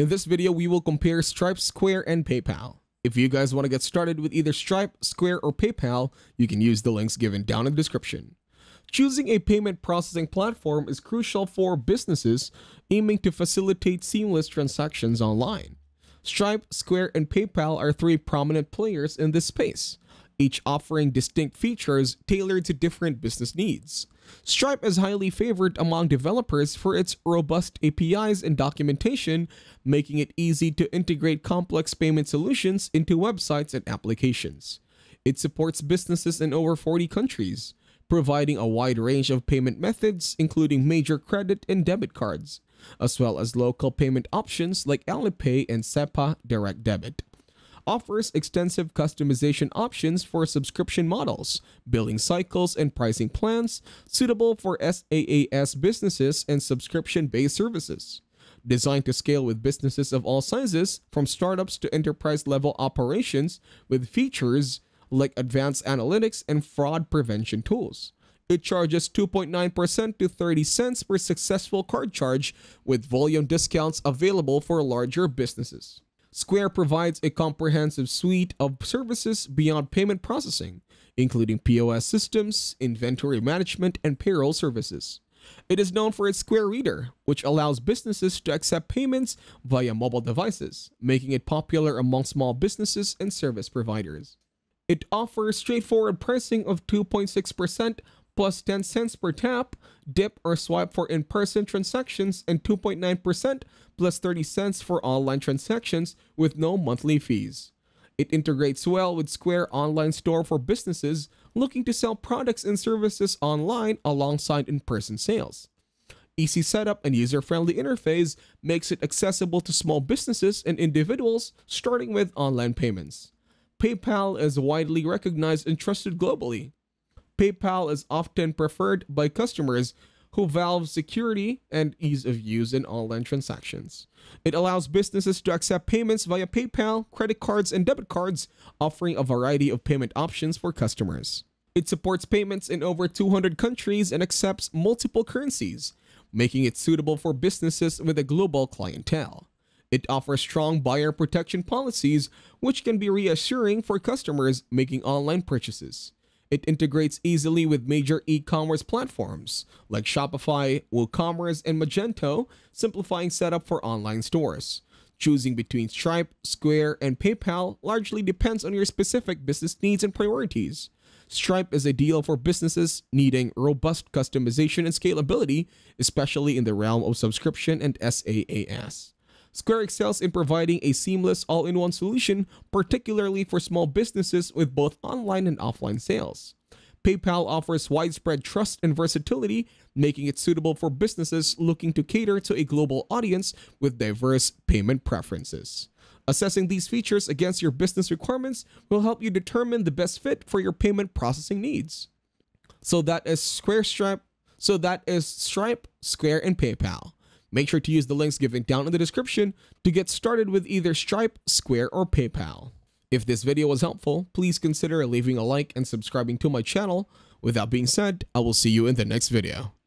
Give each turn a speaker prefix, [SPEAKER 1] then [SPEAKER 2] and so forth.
[SPEAKER 1] In this video, we will compare Stripe, Square, and PayPal. If you guys want to get started with either Stripe, Square, or PayPal, you can use the links given down in the description. Choosing a payment processing platform is crucial for businesses aiming to facilitate seamless transactions online. Stripe, Square, and PayPal are three prominent players in this space, each offering distinct features tailored to different business needs. Stripe is highly favored among developers for its robust APIs and documentation, making it easy to integrate complex payment solutions into websites and applications. It supports businesses in over 40 countries, providing a wide range of payment methods, including major credit and debit cards, as well as local payment options like Alipay and SEPA Direct Debit offers extensive customization options for subscription models, billing cycles, and pricing plans suitable for SaaS businesses and subscription-based services. Designed to scale with businesses of all sizes, from startups to enterprise-level operations with features like advanced analytics and fraud prevention tools. It charges 2.9% to 30 cents per successful card charge with volume discounts available for larger businesses. Square provides a comprehensive suite of services beyond payment processing, including POS systems, inventory management, and payroll services. It is known for its Square Reader, which allows businesses to accept payments via mobile devices, making it popular among small businesses and service providers. It offers straightforward pricing of 2.6% plus 10 cents per tap, dip or swipe for in-person transactions, and 2.9% plus 30 cents for online transactions with no monthly fees. It integrates well with Square Online Store for businesses looking to sell products and services online alongside in-person sales. Easy setup and user-friendly interface makes it accessible to small businesses and individuals starting with online payments. PayPal is widely recognized and trusted globally, PayPal is often preferred by customers who value security and ease of use in online transactions. It allows businesses to accept payments via PayPal, credit cards, and debit cards, offering a variety of payment options for customers. It supports payments in over 200 countries and accepts multiple currencies, making it suitable for businesses with a global clientele. It offers strong buyer protection policies, which can be reassuring for customers making online purchases. It integrates easily with major e-commerce platforms like Shopify, WooCommerce, and Magento, simplifying setup for online stores. Choosing between Stripe, Square, and PayPal largely depends on your specific business needs and priorities. Stripe is ideal for businesses needing robust customization and scalability, especially in the realm of subscription and SaaS. Square excels in providing a seamless all-in-one solution, particularly for small businesses with both online and offline sales. PayPal offers widespread trust and versatility, making it suitable for businesses looking to cater to a global audience with diverse payment preferences. Assessing these features against your business requirements will help you determine the best fit for your payment processing needs. So that is Square Stripe, so that is Stripe, Square, and PayPal. Make sure to use the links given down in the description to get started with either Stripe, Square, or PayPal. If this video was helpful, please consider leaving a like and subscribing to my channel. With that being said, I will see you in the next video.